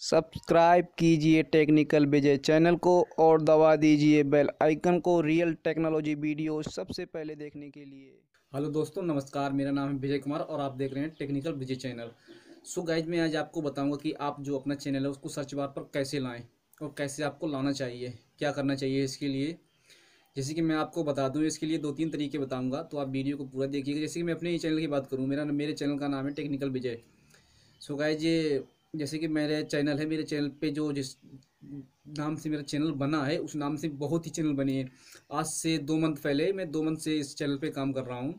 Subscribe कीजिए technical Vijay channel को और दबा दीजिए बेल आइकन को रियल टेक्नोलॉजी वीडियो सबसे पहले देखने के लिए। हेलो दोस्तों, नमस्कार। मेरा नाम है विजय कुमार और आप देख रहे हैं technical Vijay channel. So guys, मैं आज आपको बताऊँगा कि आप जो अपना चैनल है, उसको सर्च बार पर कैसे लाएँ और कैसे आपको लाना चाहिए, क्या करना चाहिए इसके लिए। जैसे कि मैं आपको बता दूँ, इसके लिए दो तीन तरीके बताऊँगा तो आप वीडियो को पूरा देखिएगा। जैसे कि मैं अपने ही चैनल की बात करूँ, मेरा मेरे चैनल का नाम है टेक्निकल विजय। सो गाइज़, ये जैसे कि मेरे चैनल है, मेरे चैनल पे जो जिस नाम से मेरा चैनल बना है, उस नाम से बहुत ही चैनल बने हैं। आज से दो मंथ पहले मैं दो मंथ से इस चैनल पे काम कर रहा हूँ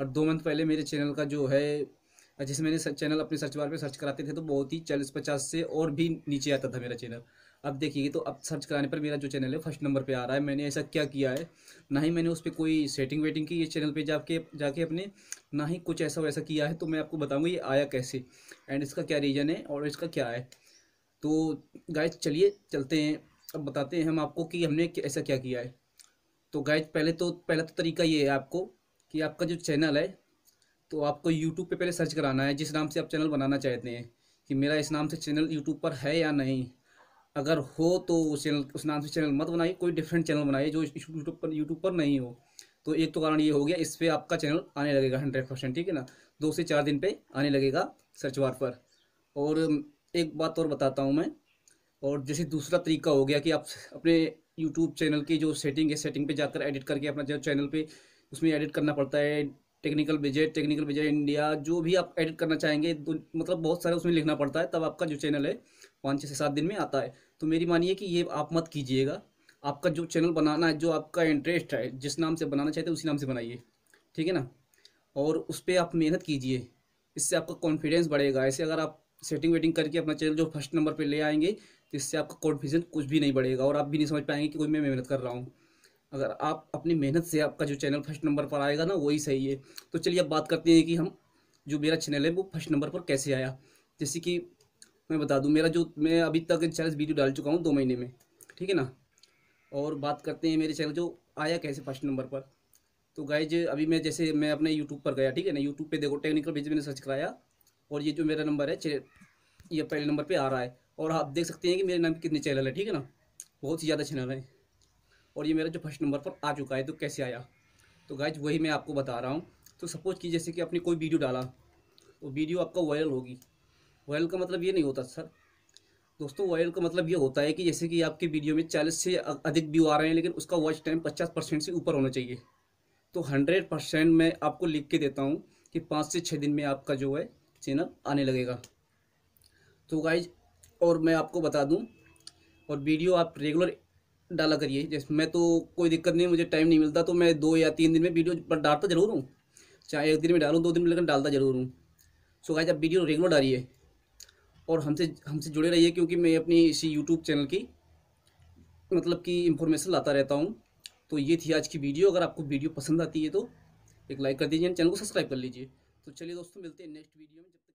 और दो मंथ पहले मेरे चैनल का जो है, जैसे मैंने चैनल अपने सर्च बार पे सर्च कराते थे तो बहुत ही चालीस पचास से और भी नीचे आता था मेरा चैनल। अब देखिए तो अब सर्च कराने पर मेरा जो चैनल है, फ़र्स्ट नंबर पे आ रहा है। मैंने ऐसा क्या किया है? ना ही मैंने उस पर कोई सेटिंग वेटिंग की, ये चैनल पे जाके जाके अपने, ना ही कुछ ऐसा वैसा किया है तो मैं आपको बताऊँगा ये आया कैसे। एंड इसका क्या रीज़न है और इसका क्या है? तो गाइज़ चलिए, चलते हैं। अब बताते हैं हम आपको कि हमने ऐसा क्या किया है। तो गाइज़ पहले तो पहला तो तरीका ये है आपको कि आपका जो चैनल है तो आपको यूट्यूब पे पहले सर्च कराना है, जिस नाम से आप चैनल बनाना चाहते हैं, कि मेरा इस नाम से चैनल यूट्यूब पर है या नहीं। अगर हो तो उस चैनल उस नाम से चैनल मत बनाइए, कोई डिफरेंट चैनल बनाइए जो यूट्यूब पर यूट्यूब पर नहीं हो। तो एक तो कारण ये हो गया, इस पर आपका चैनल आने लगेगा हंड्रेड परसेंट ठीक है ना? दो से चार दिन पे आने लगेगा सर्च बार पर। और एक बात और बताता हूँ मैं। और जैसे दूसरा तरीका हो गया कि आप अपने यूट्यूब चैनल की जो सेटिंग है सेटिंग पे जाकर एडिट करके अपना जो चैनल पे उसमें एडिट करना पड़ता है technical Vijay technical Vijay India, जो भी आप एडिट करना चाहेंगे मतलब बहुत सारे उसमें लिखना पड़ता है, तब आपका जो चैनल है, पाँच छः से सात दिन में आता है। तो मेरी मानिए कि ये आप मत कीजिएगा। आपका जो चैनल बनाना है, जो आपका इंटरेस्ट है, जिस नाम से बनाना चाहते हैं, उसी नाम से बनाइए। ठीक है ना? और उस पर आप मेहनत कीजिए। इससे आपका कॉन्फिडेंस बढ़ेगा। ऐसे अगर आप सेटिंग वेटिंग करके अपना चैनल जो फ़र्स्ट नंबर पर ले आएँगे तो इससे आपका कॉन्फिडेंस कुछ भी नहीं बढ़ेगा और आप भी नहीं समझ पाएँगे कि कोई मैं मेहनत कर रहा हूँ। अगर आप अपनी मेहनत से आपका जो चैनल फ़र्स्ट नंबर पर आएगा ना, वही सही है। तो चलिए अब बात करते हैं कि हम जो मेरा चैनल है, वो फ़र्स्ट नंबर पर कैसे आया। जैसे कि मैं बता दूँ, मेरा जो, मैं अभी तक चालीस वीडियो डाल चुका हूँ दो महीने में, ठीक है ना? और बात करते हैं मेरे चैनल जो आया कैसे फ़र्स्ट नंबर पर। तो गाइज़ अभी मैं जैसे मैं अपने यूट्यूब पर गया, ठीक है ना? यूट्यूब पे देखो टेक्निकल पेज मैंने सर्च कराया और ये जो मेरा नंबर है ये पहले नंबर पर आ रहा है। और आप देख सकते हैं कि मेरे नाम कितने चैनल है, ठीक है ना? बहुत ही ज़्यादा चैनल है। और ये मेरा जो फ़र्स्ट नंबर पर आ चुका है तो कैसे आया? तो गाइज़ वही मैं आपको बता रहा हूँ। तो सपोज़ कि जैसे कि आपने कोई वीडियो डाला वो वीडियो आपका वायरल होगी। वायरल का मतलब ये नहीं होता सर दोस्तों वायरल का मतलब ये होता है कि जैसे कि आपके वीडियो में चालीस से अधिक व्यू आ रहे हैं, लेकिन उसका वॉच टाइम पचास परसेंट से ऊपर होना चाहिए। तो हंड्रेड परसेंट मैं आपको लिख के देता हूँ कि पाँच से छः दिन में आपका जो है चैनल आने लगेगा। तो गाइज़ और मैं आपको बता दूँ, और वीडियो आप रेगुलर डाला करिए। जैसे मैं तो कोई दिक्कत नहीं, मुझे टाइम नहीं मिलता तो मैं दो या तीन दिन में वीडियो पर डालता ज़रूर हूँ। चाहे एक दिन में डालूँ, दो दिन में लेकिन डालता ज़रूर हूँ। सो गाइज़ आप वीडियो रेगुलर डालिए। और हमसे हमसे जुड़े रहिए, क्योंकि मैं अपनी इसी यूट्यूब चैनल की मतलब कि इंफॉर्मेशन लाता रहता हूँ। तो ये थी आज की वीडियो अगर आपको वीडियो पसंद आती है तो एक लाइक कर दीजिए, चैनल को सब्सक्राइब कर लीजिए। तो चलिए दोस्तों, मिलते हैं नेक्स्ट वीडियो में। जब तक